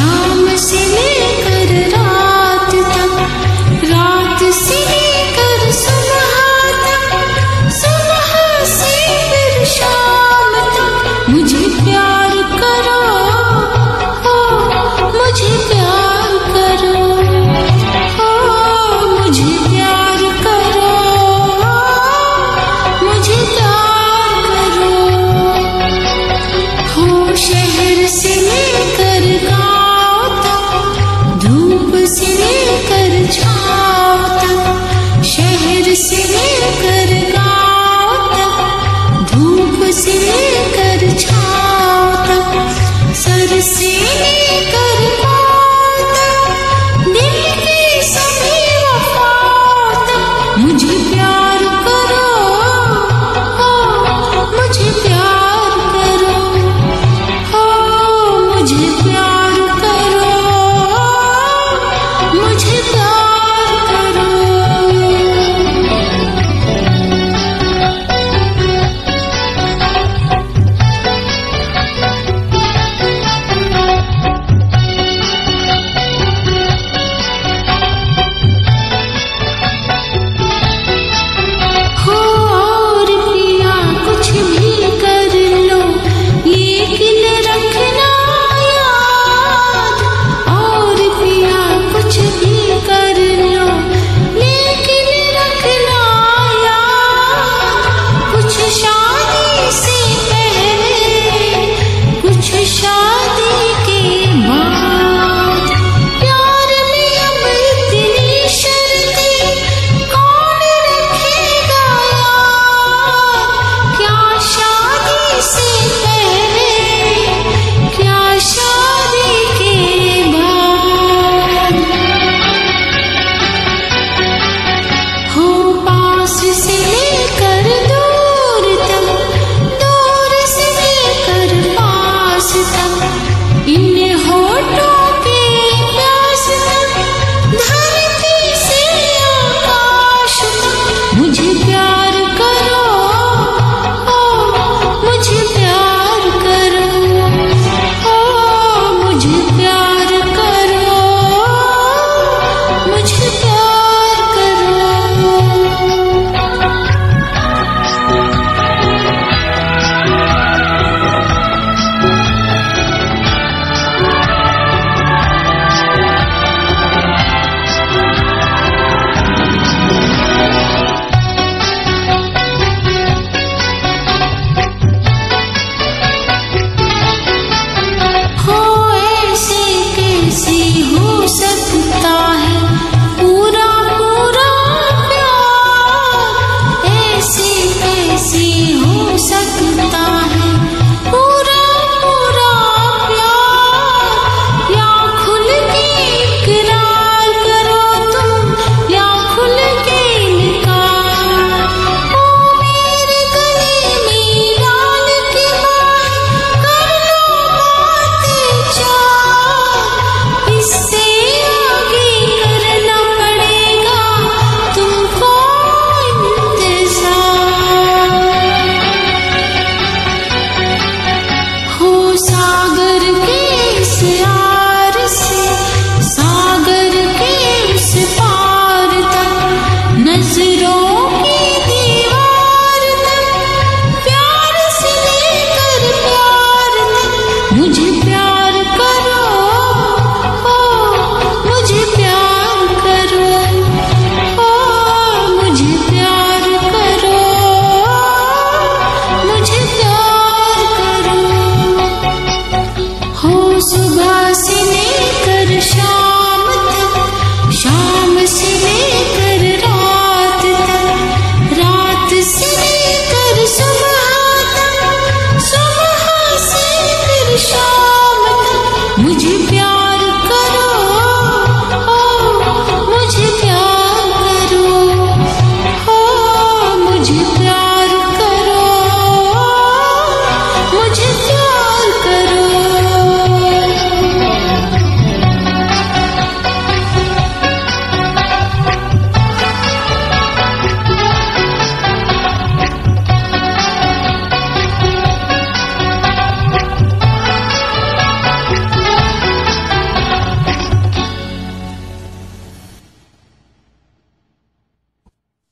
शाम से लेकर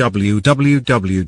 www